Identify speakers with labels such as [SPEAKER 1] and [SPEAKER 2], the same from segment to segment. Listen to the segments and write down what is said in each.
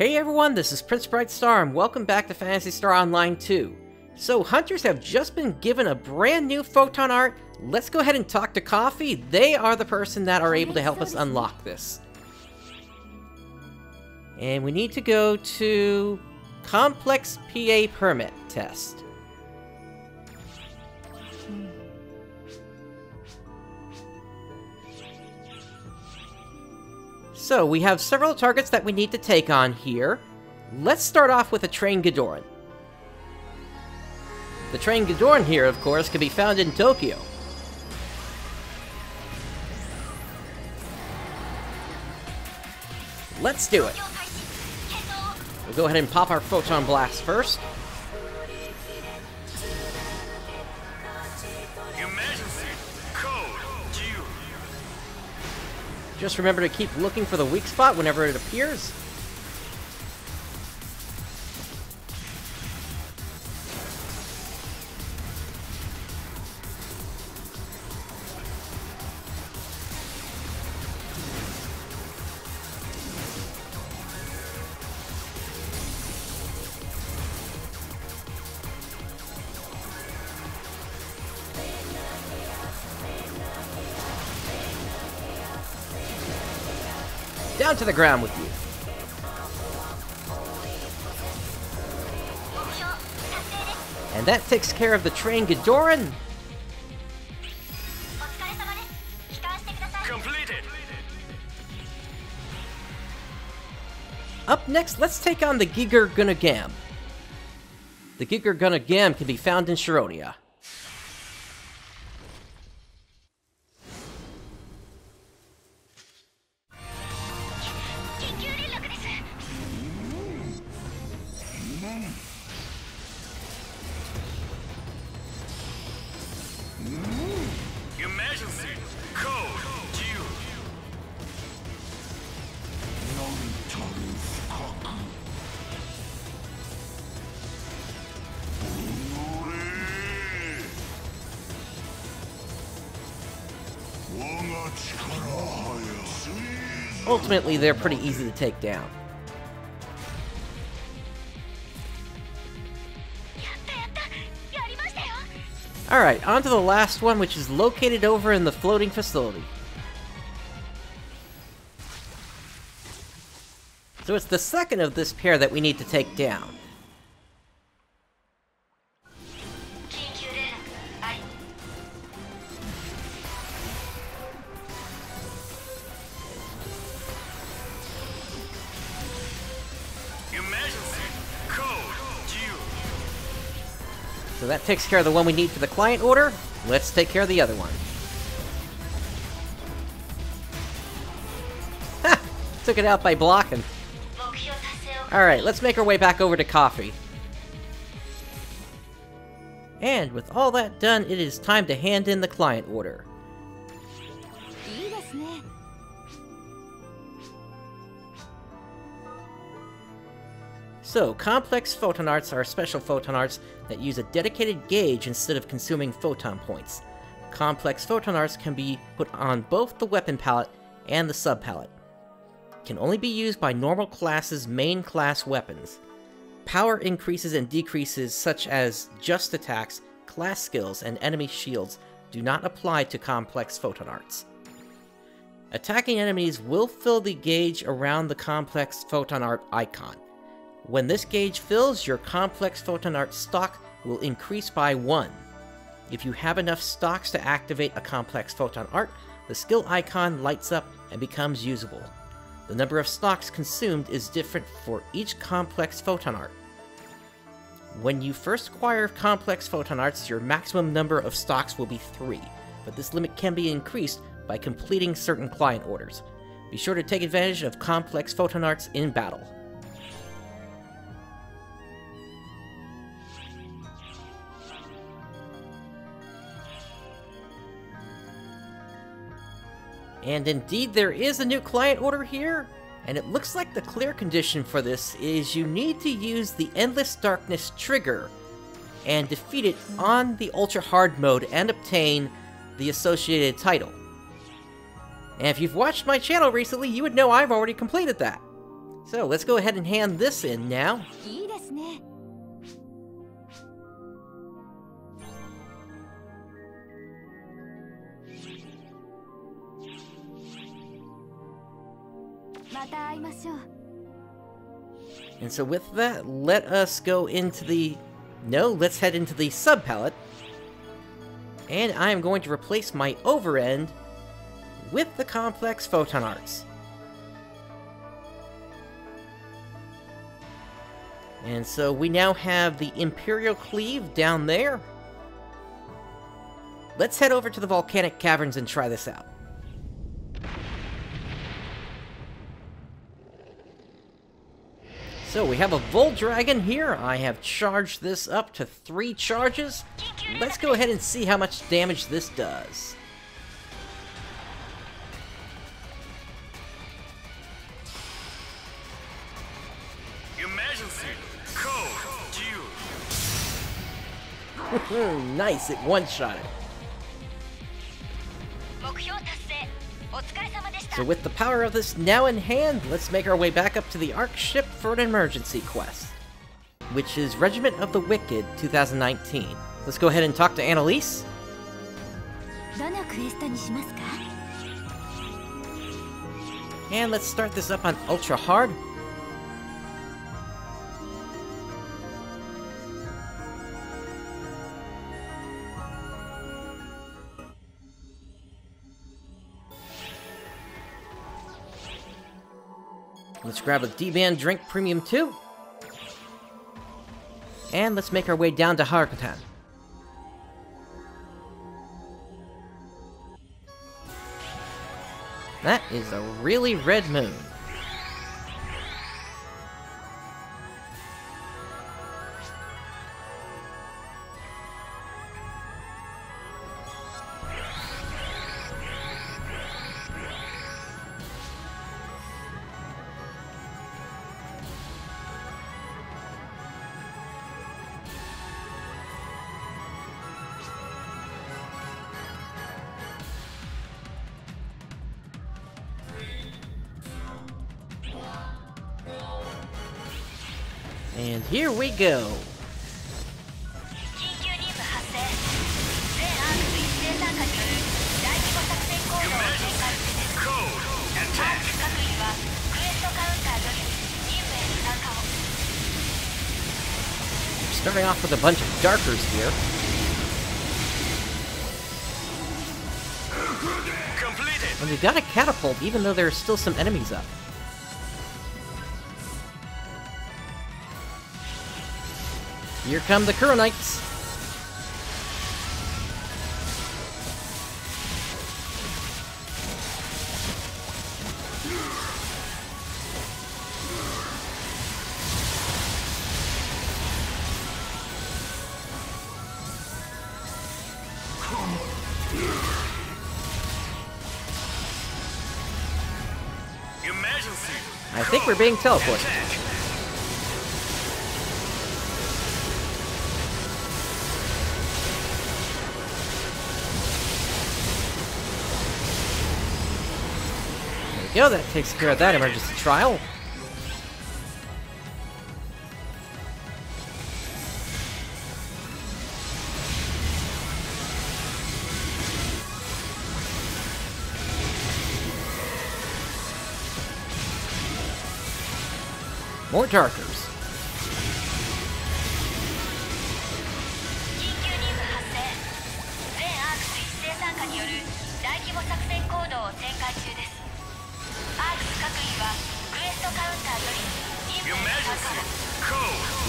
[SPEAKER 1] Hey everyone, this is Prince Brightstar and welcome back to Phantasy Star Online 2. So hunters have just been given a brand new photon art. Let's go ahead and talk to Koffie. They are the person that are able to help us unlock this. And we need to go to Complex PA Permit Test. So, we have several targets that we need to take on here. Let's start off with a Train Ghidorah. The Train Ghidorah here, of course, can be found in Tokyo. Let's do it. We'll go ahead and pop our Photon Blast first. Just remember to keep looking for the weak spot whenever it appears. Down to the ground with you. And that takes care of the train Ghidorah.
[SPEAKER 2] Completed.
[SPEAKER 1] Up next, let's take on the Gigur Gunne-gam. The Gigur Gunne-gam can be found in Sharonia. Ultimately, they're pretty easy to take down. Alright, on to the last one, which is located over in the floating facility. So it's the second of this pair that we need to take down. That takes care of the one we need for the client order. Let's take care of the other one. Ha! Took it out by blocking. Alright, let's make our way back over to Koffie. And with all that done, it is time to hand in the client order. So, complex photon arts are special photon arts that use a dedicated gauge instead of consuming photon points. Complex photon arts can be put on both the weapon palette and the sub palette. Can only be used by normal classes' main class weapons. Power increases and decreases such as just attacks, class skills, and enemy shields do not apply to complex photon arts. Attacking enemies will fill the gauge around the complex photon art icon. When this gauge fills, your complex photon art stock will increase by 1. If you have enough stocks to activate a complex photon art, the skill icon lights up and becomes usable. The number of stocks consumed is different for each complex photon art. When you first acquire complex photon arts, your maximum number of stocks will be 3, but this limit can be increased by completing certain client orders. Be sure to take advantage of complex photon arts in battle. And indeed, there is a new client order here, and it looks like the clear condition for this is you need to use the Endless Darkness trigger and defeat it on the Ultra Hard mode and obtain the associated title. And if you've watched my channel recently, you would know I've already completed that. So let's go ahead and hand this in now. And so with that, let us go into the... No, let's head into the sub-palette. And I am going to replace my overend with the complex photon arts. And so we now have the Imperial Cleave down there. Let's head over to the volcanic caverns and try this out. So we have a Vol Dragon here. I have charged this up to three charges. Let's go ahead and see how much damage this does.
[SPEAKER 2] Emergency! Code due!
[SPEAKER 1] Nice, it one-shot it. So with the power of this now in hand, let's make our way back up to the Ark ship for an emergency quest, which is Regiment of the Wicked 2019. Let's go ahead and talk to Annalise. And let's start this up on Ultra Hard, Let's grab a D-Band Drink Premium 2. And let's make our way down to Harkotan. That is a really red moon.
[SPEAKER 3] を
[SPEAKER 1] Starting off with a bunch of Darkers here. And we've got a catapult, even though there are still some enemies up. Here come the Kuronites. I think we're being teleported. Go, that takes care of that emergency trial. More Darkers.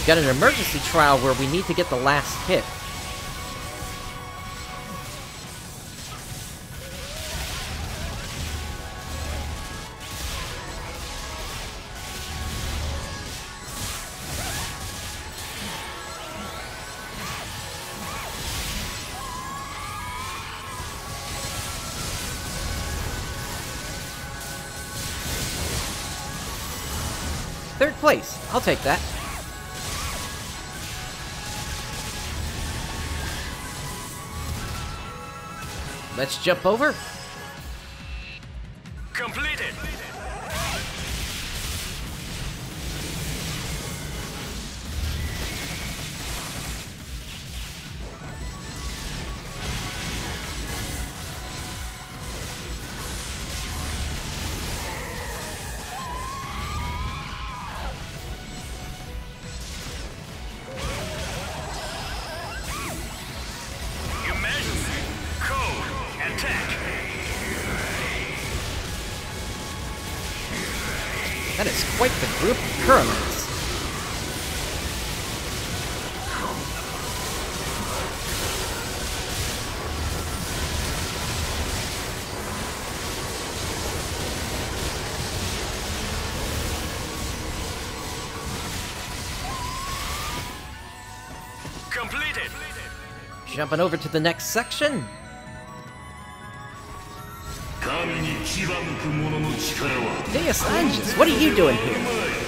[SPEAKER 1] We've got an emergency trial where we need to get the last hit. Third place. I'll take that. Let's jump over. Jumping over to the next section. Deus Anges, what are you doing here?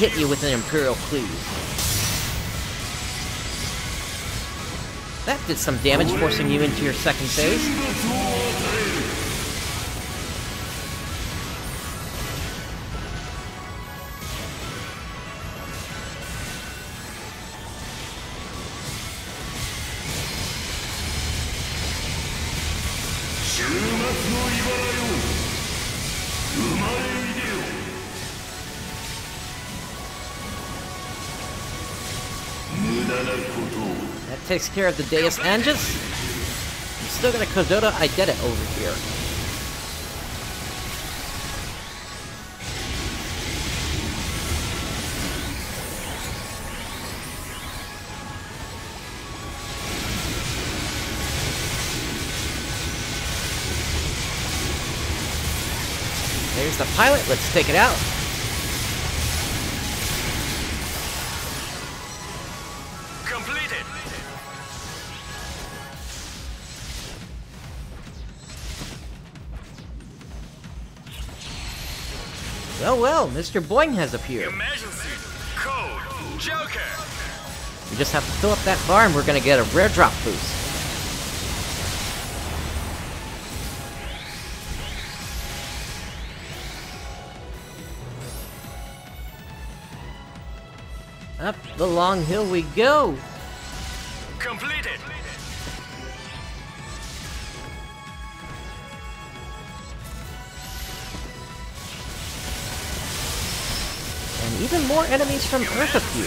[SPEAKER 1] Hit you with an Imperial Cleave? That did some damage, forcing you into your second phase. Takes care of the Deus Anges. Still got a Codotta Idetta over here. There's the pilot. Let's take it out.
[SPEAKER 2] Oh,
[SPEAKER 1] well, well, Mr. Boing has appeared.
[SPEAKER 2] Emergency. Code. Joker.
[SPEAKER 1] We just have to fill up that bar and we're gonna get a rare drop boost. Up the long hill we go.
[SPEAKER 2] Completed.
[SPEAKER 1] And even more enemies from Earth appear.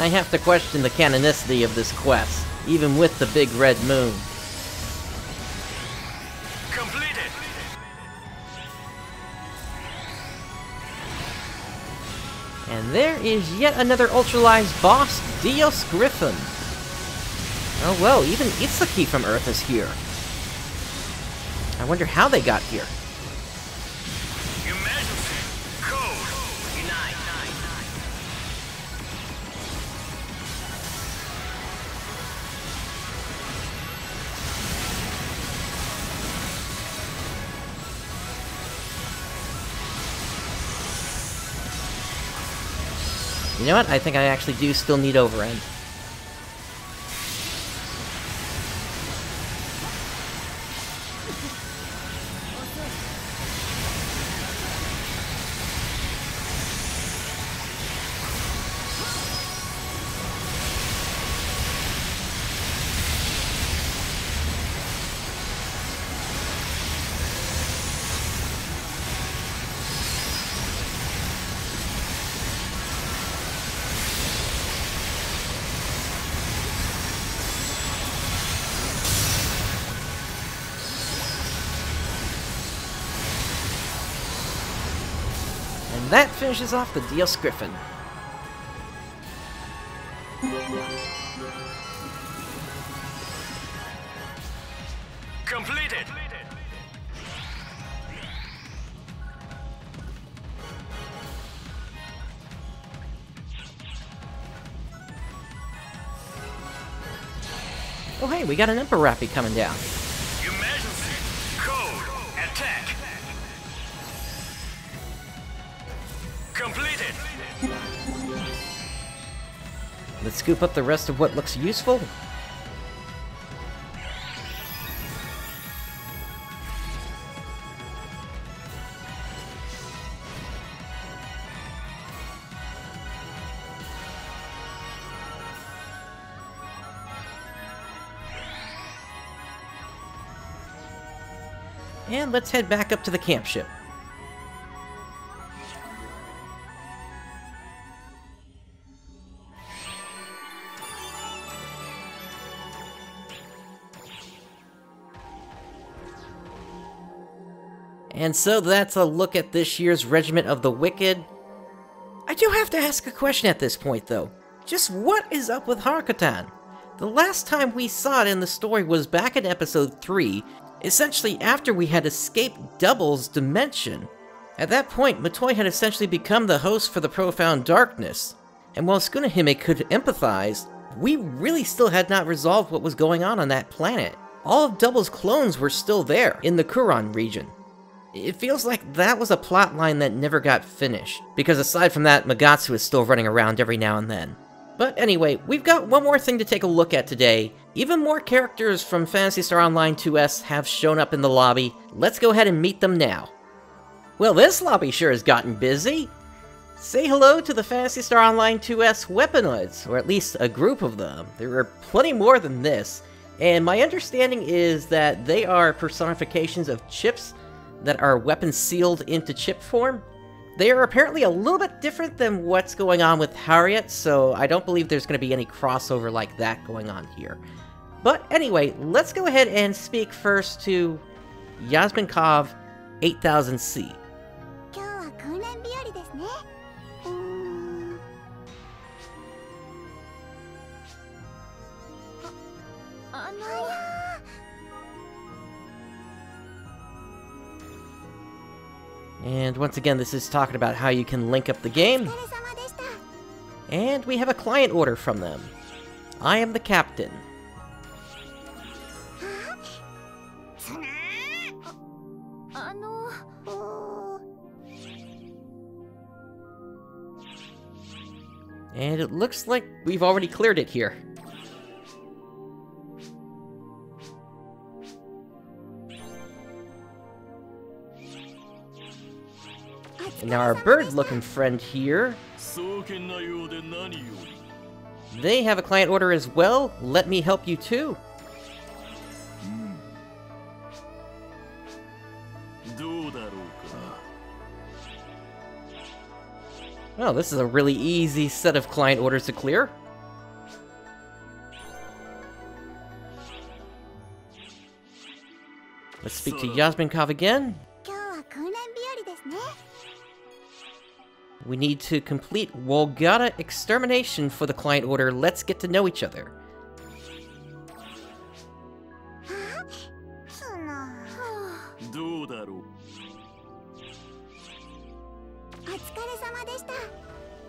[SPEAKER 1] I have to question the canonicity of this quest, even with the big red moon. Is yet another ultralized boss, Deos Gryphon. Oh well, even Itsuki from Earth is here. I wonder how they got here. You know what? I think I actually do still need Overend. Finishes off the Deos Gryphon.
[SPEAKER 2] Completed.
[SPEAKER 1] Oh hey, we got an Emperor Rappy coming down.
[SPEAKER 2] Emergency. Code. Attack. Completed.
[SPEAKER 1] Let's scoop up the rest of what looks useful. And let's head back up to the camp ship. And so that's a look at this year's Regiment of the Wicked. I do have to ask a question at this point, though. Just what is up with Harkotan? The last time we saw it in the story was back in episode 3, essentially after we had escaped Double's dimension. At that point, Matoi had essentially become the host for the Profound Darkness. And while Sukunahime could empathize, we really still had not resolved what was going on on that planet. All of Double's clones were still there, in the Kuron region. It feels like that was a plot line that never got finished, because aside from that, Magatsu is still running around every now and then. But anyway, we've got one more thing to take a look at today. Even more characters from Phantasy Star Online 2es have shown up in the lobby. Let's go ahead and meet them now. Well, this lobby sure has gotten busy. Say hello to the Phantasy Star Online 2es Weaponoids, or at least a group of them. There are plenty more than this, and my understanding is that they are personifications of chips that are weapons sealed into chip form. They are apparently a little bit different than what's going on with Harriet, so I don't believe there's going to be any crossover like that going on here. But anyway, let's go ahead and speak first to Yasminkov 8000C.
[SPEAKER 4] 今日
[SPEAKER 1] And once again, this is talking about how you can link up the game. And we have a client order from them. I am the captain. And it looks like we've already cleared it here. And now our bird-looking friend here. They have a client order as well. Let me help you too.
[SPEAKER 5] Hmm.
[SPEAKER 1] Well, this is a really easy set of client orders to clear. Let's speak to Yasminkov again. We need to complete Wolgata extermination for the client order. Let's get to know each other.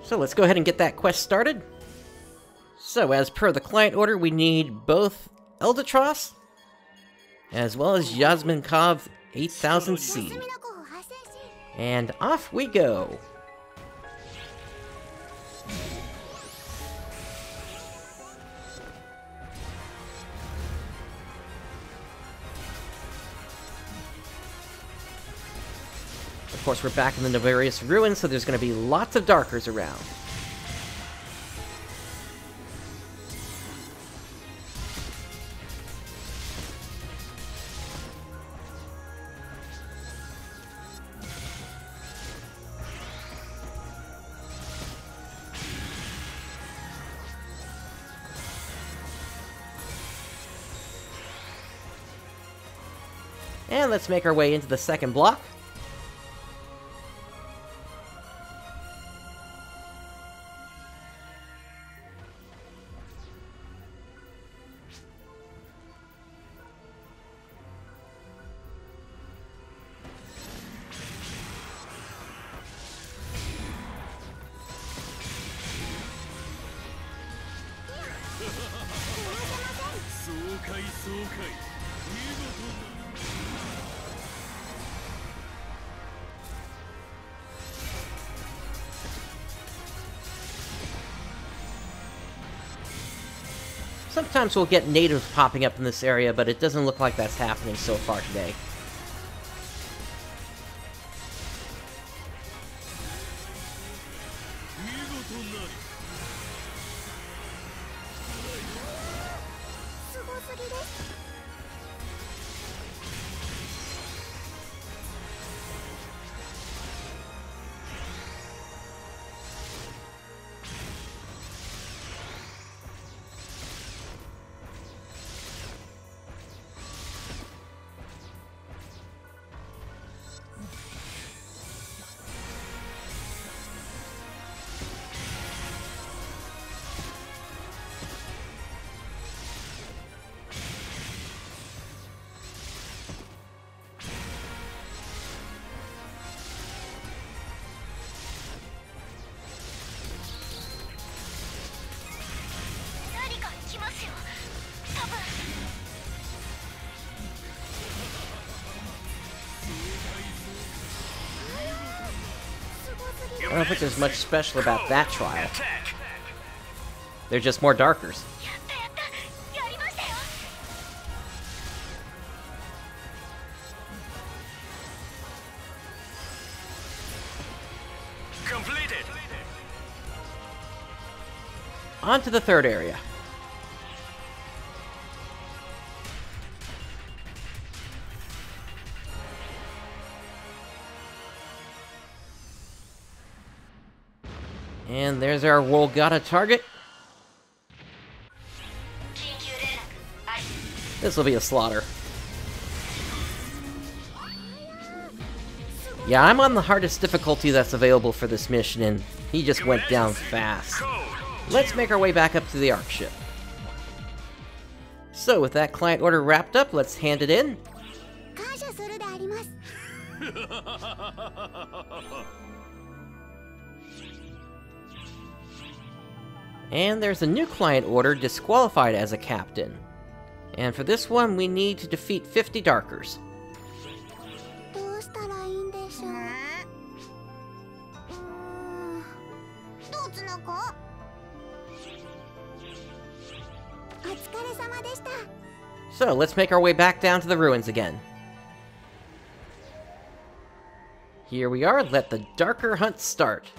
[SPEAKER 1] So let's go ahead and get that quest started. So as per the client order, we need both Eldetross as well as Yasminkov 8000C. And off we go. Course, we're back in the Navarious Ruins, so there's going to be lots of Darkers around. And let's make our way into the second block.! Sometimes we'll get natives popping up in this area, but it doesn't look like that's happening so far today.! don't think there's much special about that trial. They're just more darkers.
[SPEAKER 2] Completed.
[SPEAKER 1] On to the third area. And there's our Wolgata target. This will be a slaughter. Yeah, I'm on the hardest difficulty that's available for this mission, and he just went down fast. Let's make our way back up to the Ark ship. So with that client order wrapped up, let's hand it in. And there's a new client order disqualified as a captain. And for this one, we need to defeat 50 Darkers. So, let's make our way back down to the ruins again. Here we are, let the Darker Hunt start.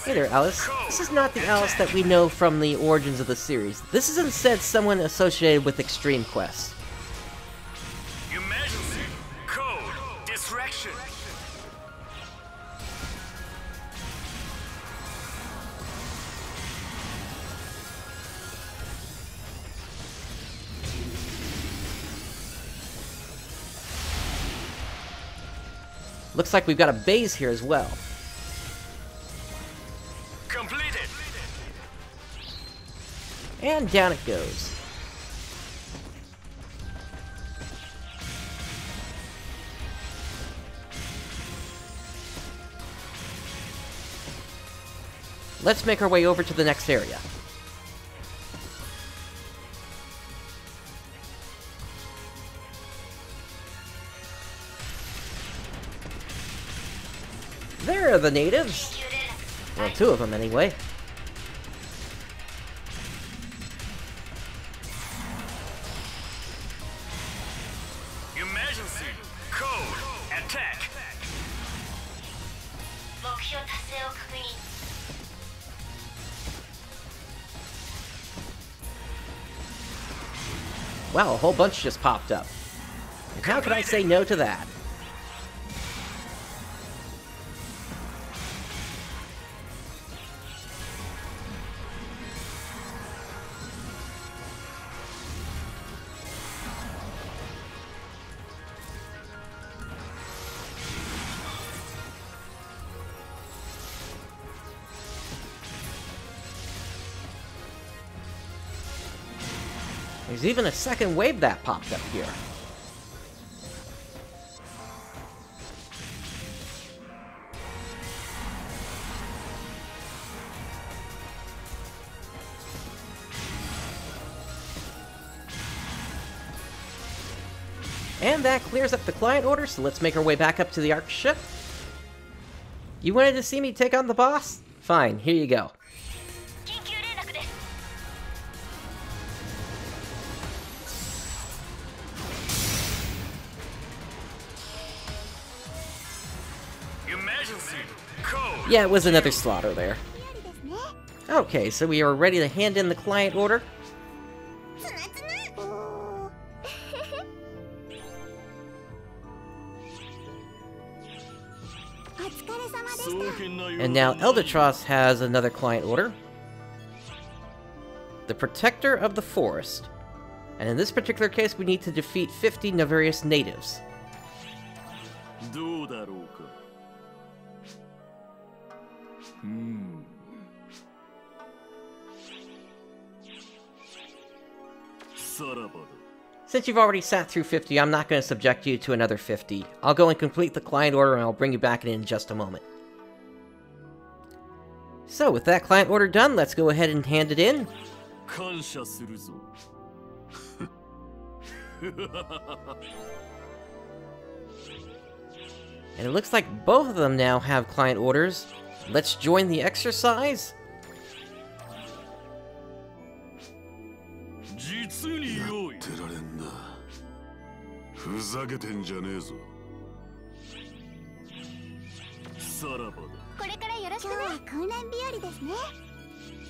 [SPEAKER 1] Hey there, Alice. This is not the Alice that we know from the origins of the series. This is instead someone associated with Extreme Quest.
[SPEAKER 2] Emergency. Code. Distraction.
[SPEAKER 1] Looks like we've got a base here as well. And down it goes. Let's make our way over to the next area. There are the natives! Well, two of them anyway. Wow, a whole bunch just popped up. How could I say no to that? There's even a second wave that popped up here. And that clears up the client order, so let's make our way back up to the Ark ship. You wanted to see me take on the boss? Fine, here you go. Yeah, it was another slaughter there. Okay, so we are ready to hand in the client order. And now Eldetross has another client order. The Protector of the Forest. And in this particular case, we need to defeat 50 Naverius natives.
[SPEAKER 5] Hmm.
[SPEAKER 1] Since you've already sat through 50, I'm not going to subject you to another 50. I'll go and complete the client order and I'll bring you back in just a moment. So, with that client order done, let's go ahead and hand it in. and it looks like both of them now have client orders. Let's join the exercise?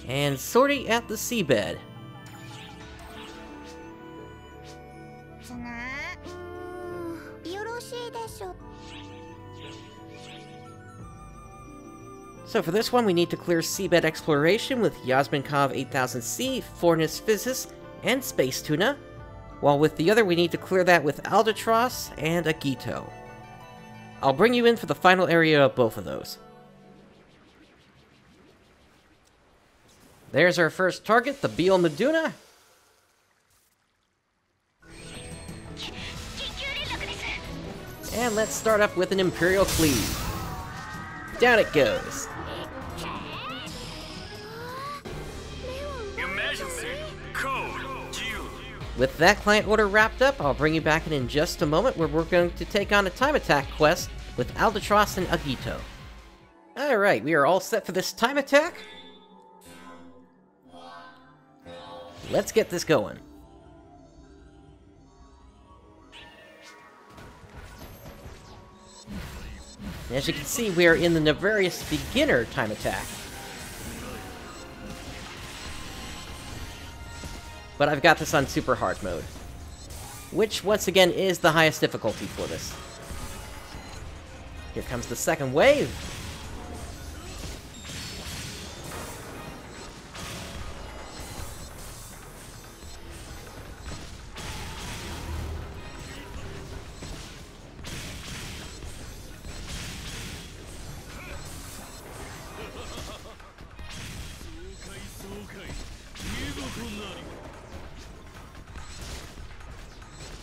[SPEAKER 1] And sortie at the seabed. So for this one, we need to clear seabed exploration with Yasminkov 8000C, Fornis Physis, and Space Tuna, while with the other we need to clear that with Eldetross and Agito. I'll bring you in for the final area of both of those. There's our first target, the Beal Meduna. And let's start up with an Imperial Cleave. Down it goes. With that client order wrapped up, I'll bring you back in in just a moment where we're going to take on a time attack quest with Eldetross and Agito. Alright, we are all set for this time attack. Let's get this going. As you can see, we are in the Naverius Beginner time attack. But I've got this on super hard mode. Which, once again, is the highest difficulty for this. Here comes the second wave.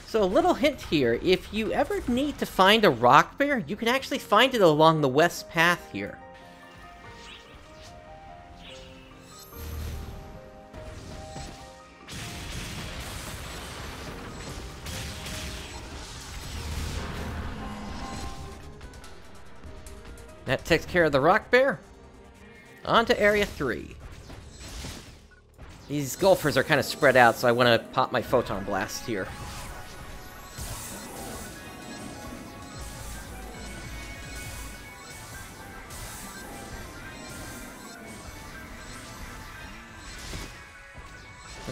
[SPEAKER 1] So a little hint here, if you ever need to find a rock bear, you can actually find it along the west path here. That takes care of the rock bear. On to area 3. These golfers are kind of spread out, so I want to pop my photon blast here.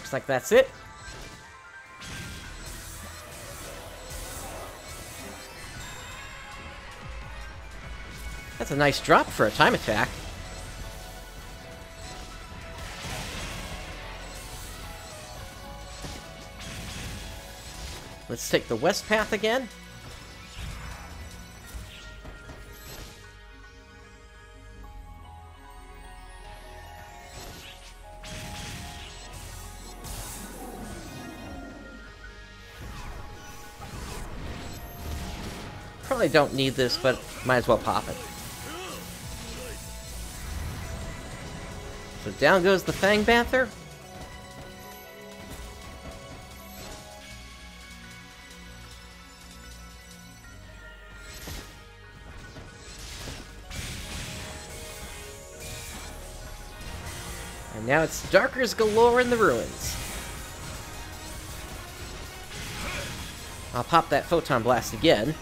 [SPEAKER 1] Looks like that's it. That's a nice drop for a time attack. Let's take the west path again. Probably don't need this, but might as well pop it. So down goes the Fang Panther. And now it's Darkers galore in the ruins. I'll pop that Photon Blast again.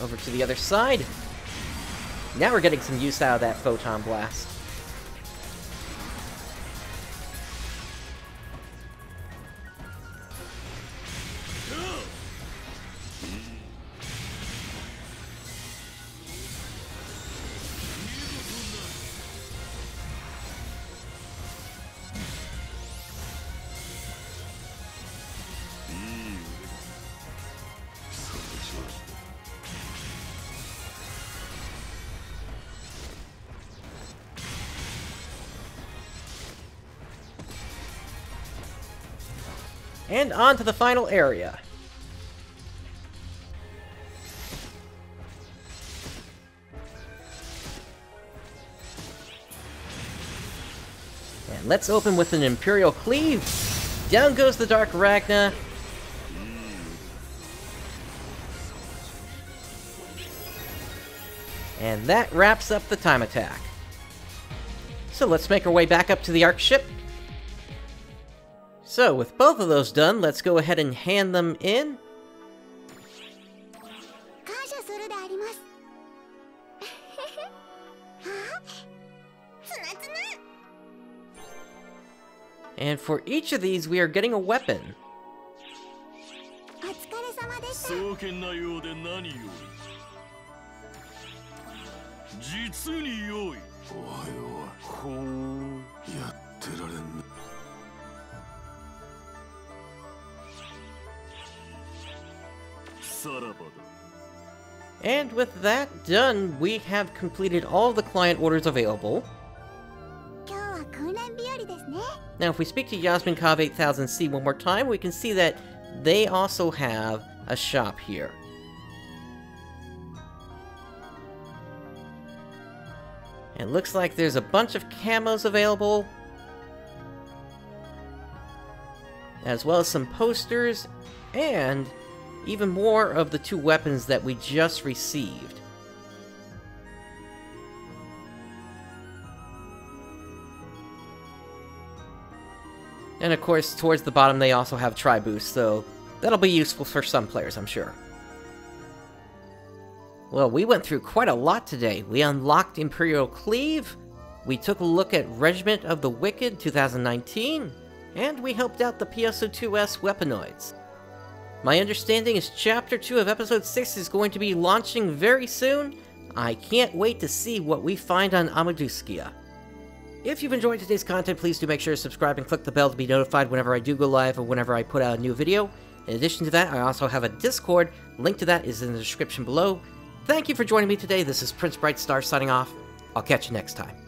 [SPEAKER 1] Over to the other side. Now we're getting some use out of that Photon Blast. And on to the final area. And let's open with an Imperial Cleave. Down goes the Dark Ragna. And that wraps up the time attack. So let's make our way back up to the Ark ship. So, with both of those done, let's go ahead and hand them in. And for each of these, we are getting a weapon. And with that done, we have completed all the client orders available. Now, if we speak to Yasminkov 8000C one more time, we can see that they also have a shop here. It looks like there's a bunch of camos available, as well as some posters, and even more of the two weapons that we just received. And of course, towards the bottom they also have Tri-Boost, so that'll be useful for some players, I'm sure. Well, we went through quite a lot today. We unlocked Imperial Cleave, we took a look at Regiment of the Wicked 2019, and we helped out the PSO2es weaponoids. My understanding is Chapter 2 of Episode 6 is going to be launching very soon. I can't wait to see what we find on Amduskia. If you've enjoyed today's content, please do make sure to subscribe and click the bell to be notified whenever I do go live or whenever I put out a new video. In addition to that, I also have a Discord. Link to that is in the description below. Thank you for joining me today. This is Prince Brightstar signing off. I'll catch you next time.